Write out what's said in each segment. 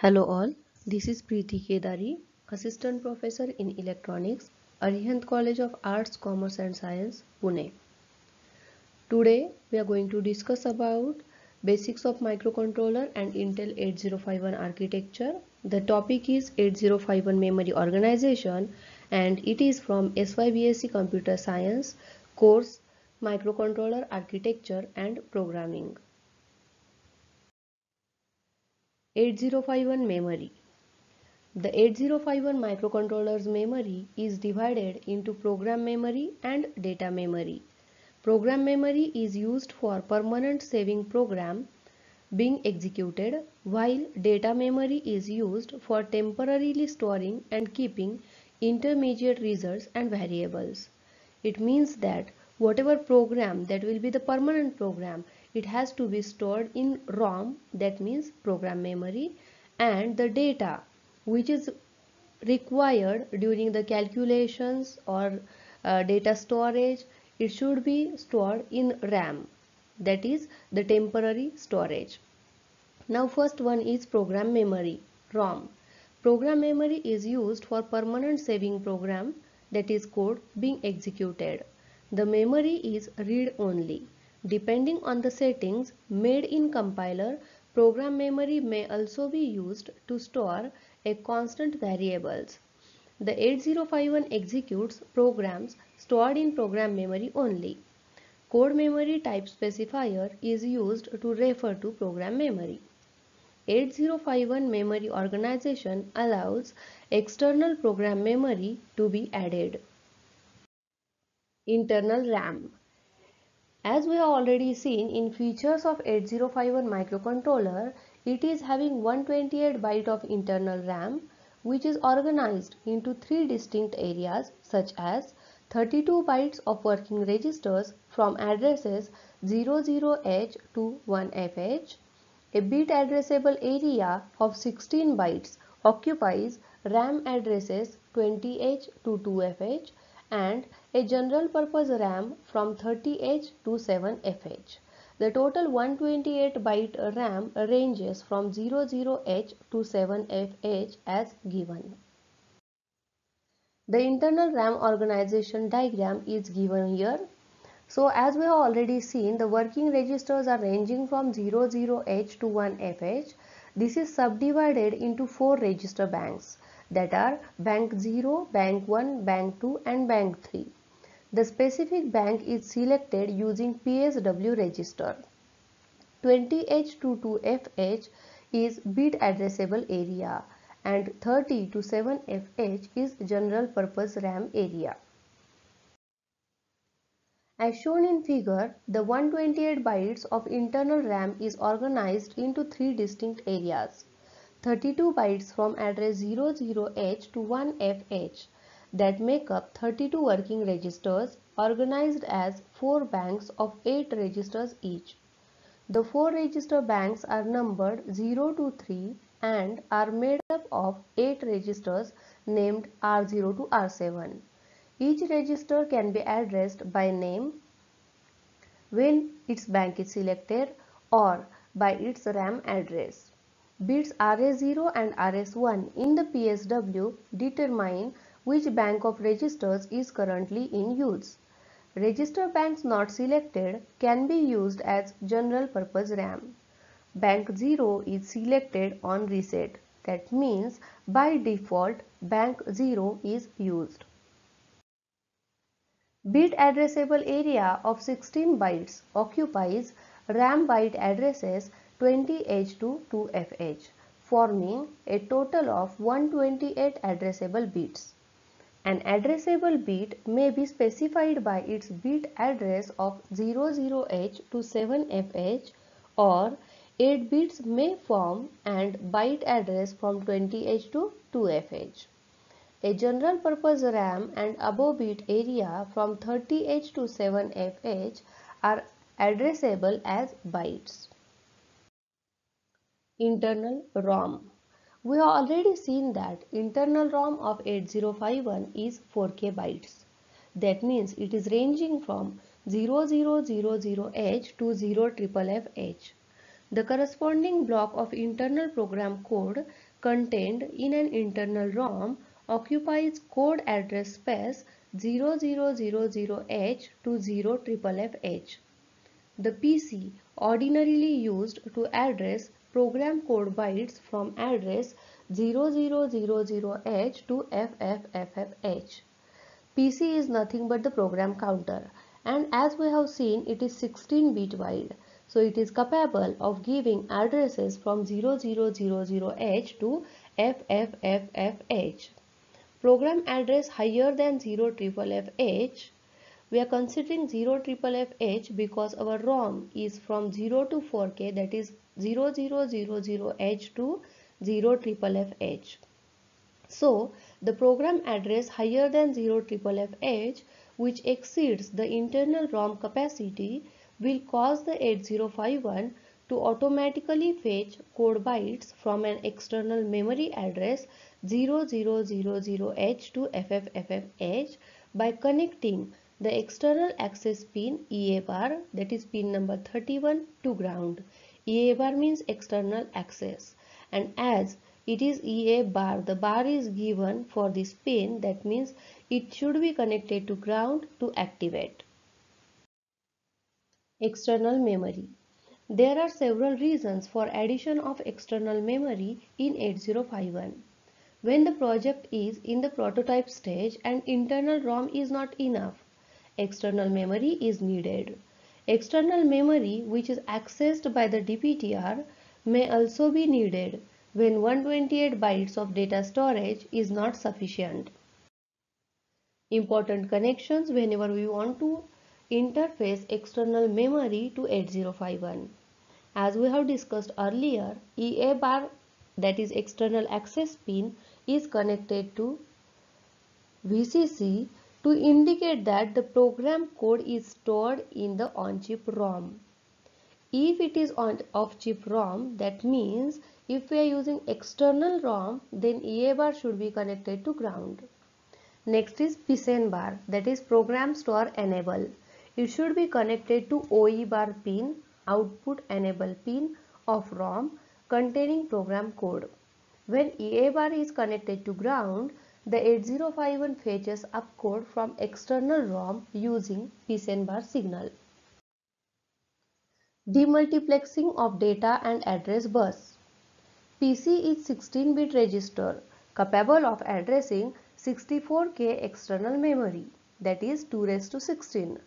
Hello all, this is Priti Kedari, Assistant Professor in Electronics, Arihant College of Arts, Commerce and Science, Pune. Today we are going to discuss about basics of microcontroller and Intel 8051 architecture. The topic is 8051 memory organization and it is from SYBSc Computer Science course Microcontroller Architecture and Programming. 8051 memory. The 8051 microcontroller's memory is divided into program memory and data memory. Program memory is used for permanent saving program being executed while data memory is used for temporarily storing and keeping intermediate results and variables. It means that whatever program that will be the permanent program it has to be stored in ROM that means program memory and the data which is required during the calculations or uh, data storage it should be stored in RAM that is the temporary storage. Now first one is program memory ROM. Program memory is used for permanent saving program that is code being executed. The memory is read only Depending on the settings made in compiler, program memory may also be used to store a constant variables. The 8051 executes programs stored in program memory only. Code memory type specifier is used to refer to program memory. 8051 memory organization allows external program memory to be added. Internal RAM as we have already seen in features of 8051 microcontroller, it is having 128 byte of internal RAM which is organized into three distinct areas such as 32 bytes of working registers from addresses 00H to 1FH. A bit addressable area of 16 bytes occupies RAM addresses 20H to 2FH and a general purpose RAM from 30H to 7FH. The total 128 byte RAM ranges from 00H to 7FH as given. The internal RAM organization diagram is given here. So as we have already seen the working registers are ranging from 00H to 1FH. This is subdivided into 4 register banks that are bank 0, bank 1, bank 2 and bank 3. The specific bank is selected using PSW register. 20H to 2FH is bit addressable area and 30 to 7FH is general purpose RAM area. As shown in figure, the 128 bytes of internal RAM is organized into three distinct areas. 32 bytes from address 00H to 1FH that make up 32 working registers organized as 4 banks of 8 registers each. The 4 register banks are numbered 0 to 3 and are made up of 8 registers named R0 to R7. Each register can be addressed by name when its bank is selected or by its RAM address. Bits RS0 and RS1 in the PSW determine which bank of registers is currently in use. Register banks not selected can be used as general purpose RAM. Bank 0 is selected on reset. That means by default bank 0 is used. Bit addressable area of 16 bytes occupies RAM byte addresses 20H to 2FH forming a total of 128 addressable bits. An addressable bit may be specified by its bit address of 00H to 7FH or 8 bits may form and byte address from 20H to 2FH. A general purpose RAM and above bit area from 30H to 7FH are addressable as bytes. Internal ROM we have already seen that internal ROM of 8051 is 4K bytes. That means it is ranging from 0000H to 0FFH. The corresponding block of internal program code contained in an internal ROM occupies code address space 0000H to 0FFH. The PC ordinarily used to address program code bytes from address 0000H to FFFFH. PC is nothing but the program counter and as we have seen it is 16 bit wide. So it is capable of giving addresses from 0000H to FFFFH. Program address higher than 0FFFH we are considering 0FFFH because our ROM is from 0 to 4K that is 0000H to 0FFFH. So the program address higher than 0FFFH which exceeds the internal ROM capacity will cause the 8051 to automatically fetch code bytes from an external memory address 0000H to FFFFH by connecting the external access pin EA bar that is pin number 31 to ground. EA bar means external access and as it is EA bar the bar is given for this pin that means it should be connected to ground to activate. External memory There are several reasons for addition of external memory in 8051. When the project is in the prototype stage and internal ROM is not enough, external memory is needed. External memory which is accessed by the DPTR may also be needed when 128 bytes of data storage is not sufficient. Important connections whenever we want to interface external memory to 8051. As we have discussed earlier, EA bar that is external access pin is connected to VCC to indicate that the program code is stored in the on-chip ROM. If it is on off-chip ROM, that means if we are using external ROM, then EA bar should be connected to ground. Next is PSEN bar, that is program store enable. It should be connected to OE bar pin, output enable pin of ROM containing program code. When EA bar is connected to ground, the 8051 fetches opcode from external ROM using PSEN bar signal. Demultiplexing of data and address bus. PC is 16-bit register capable of addressing 64K external memory that is 2 raised to 16.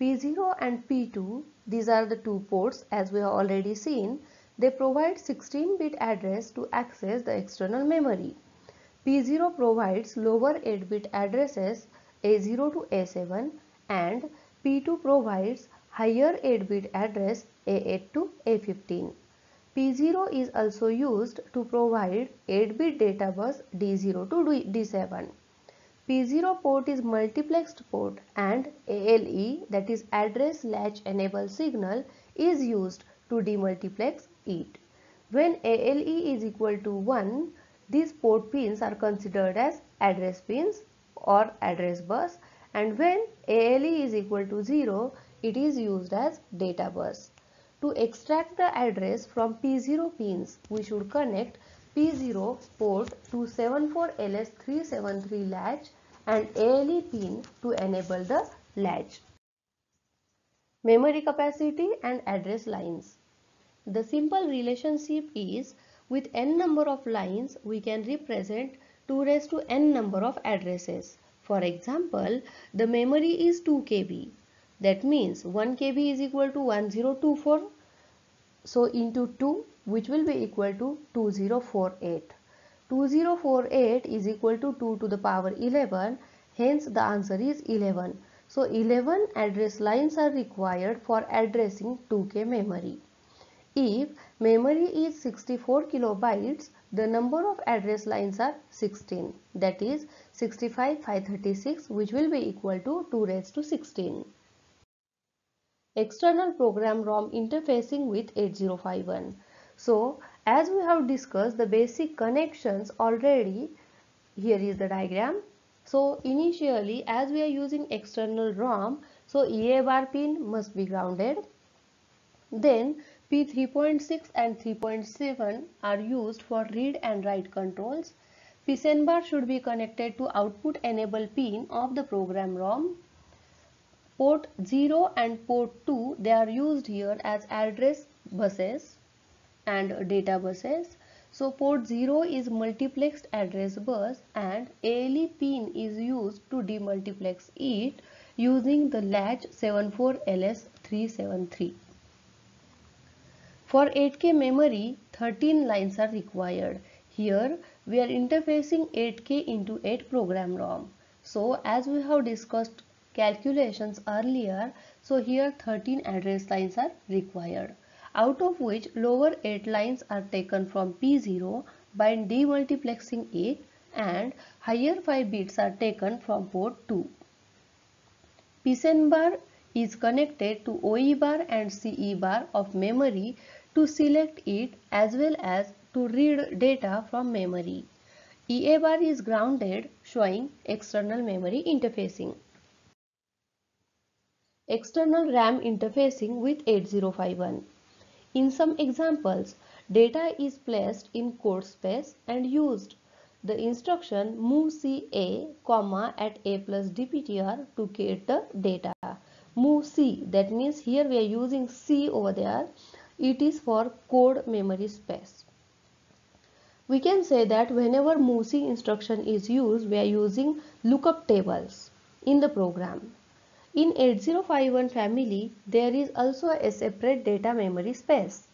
P0 and P2 these are the two ports as we have already seen they provide 16-bit address to access the external memory. P0 provides lower 8-bit addresses A0 to A7 and P2 provides higher 8-bit address A8 to A15. P0 is also used to provide 8-bit data bus D0 to D7. P0 port is multiplexed port and ALE that is address latch enable signal is used to demultiplex it. When ALE is equal to 1 these port pins are considered as address pins or address bus and when ALE is equal to 0 it is used as data bus. To extract the address from P0 pins we should connect P0 port to 74LS373 latch and ALE pin to enable the latch. Memory capacity and address lines. The simple relationship is with n number of lines, we can represent 2 raised to n number of addresses. For example, the memory is 2 KB. That means 1 KB is equal to 1024. So into 2 which will be equal to 2048. 2048 is equal to 2 to the power 11. Hence the answer is 11. So 11 address lines are required for addressing 2K memory. If memory is 64 kilobytes, the number of address lines are 16 that is 65536 which will be equal to 2 raised to 16. External program ROM interfacing with 8051. So as we have discussed the basic connections already here is the diagram. So initially as we are using external ROM so EA bar pin must be grounded. Then P3.6 and 3.7 are used for read and write controls. PSEN bar should be connected to output enable pin of the program ROM. Port 0 and port 2 they are used here as address buses and data buses. So port 0 is multiplexed address bus and ALE pin is used to demultiplex it using the latch 74LS373. For 8K memory, 13 lines are required. Here, we are interfacing 8K into 8 program ROM. So, as we have discussed calculations earlier, so here 13 address lines are required, out of which lower 8 lines are taken from P0 by demultiplexing it and higher 5 bits are taken from port 2. PSEN bar is connected to OE bar and CE bar of memory to select it as well as to read data from memory. EA bar is grounded showing external memory interfacing. External RAM interfacing with 8051. In some examples, data is placed in code space and used the instruction move CA comma at A plus DPTR to get the data. Move C that means here we are using C over there it is for code memory space. We can say that whenever MOVC instruction is used, we are using lookup tables in the program. In 8051 family, there is also a separate data memory space.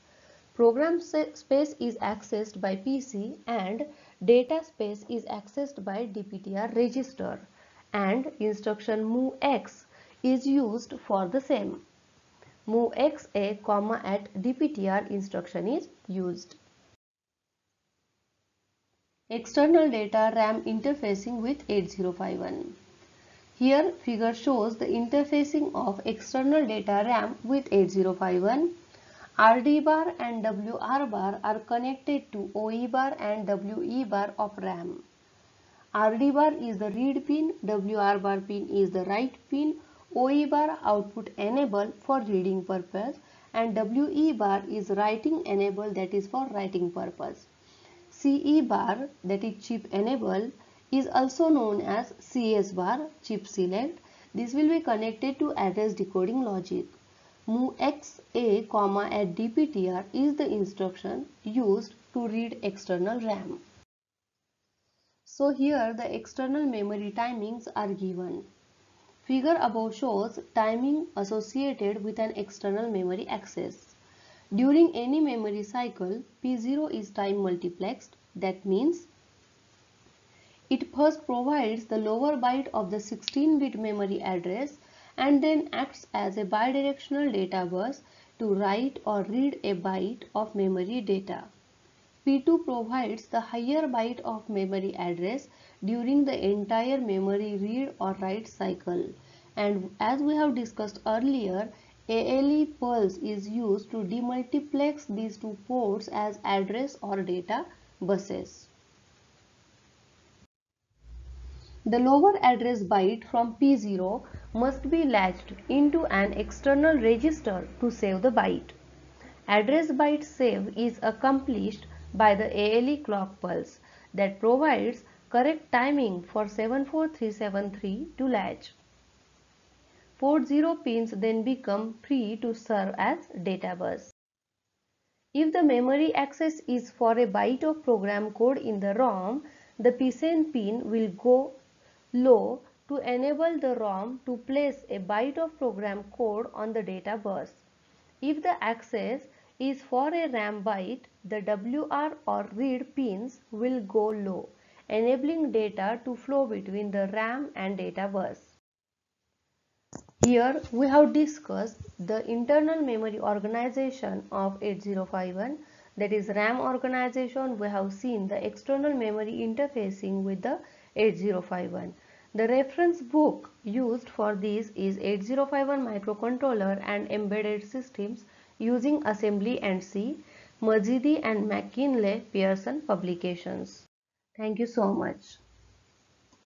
Program space is accessed by PC and data space is accessed by DPTR register and instruction MOVX is used for the same move xa comma at dptr instruction is used. External data RAM interfacing with 8051. Here figure shows the interfacing of external data RAM with 8051. RD bar and WR bar are connected to OE bar and WE bar of RAM. RD bar is the read pin, WR bar pin is the write pin OE bar output enable for reading purpose and WE bar is writing enable that is for writing purpose. CE bar that is chip enable is also known as CS bar chip select. This will be connected to address decoding logic. Move X A at DPTR is the instruction used to read external RAM. So here the external memory timings are given. Figure above shows timing associated with an external memory access. During any memory cycle, P0 is time multiplexed. That means it first provides the lower byte of the 16-bit memory address and then acts as a bidirectional data bus to write or read a byte of memory data. P2 provides the higher byte of memory address during the entire memory read or write cycle. And as we have discussed earlier, ALE pulse is used to demultiplex these two ports as address or data buses. The lower address byte from P0 must be latched into an external register to save the byte. Address byte save is accomplished by the ALE clock pulse that provides correct timing for 74373 to latch. Port 0 pins then become free to serve as data bus. If the memory access is for a byte of program code in the ROM, the PSEN pin will go low to enable the ROM to place a byte of program code on the data bus. If the access is for a RAM byte, the WR or read pins will go low enabling data to flow between the RAM and data bus. Here we have discussed the internal memory organization of 8051 that is RAM organization we have seen the external memory interfacing with the 8051. The reference book used for this is 8051 microcontroller and embedded systems using assembly and C, Mazidi and McKinlay Pearson publications. Thank you so much.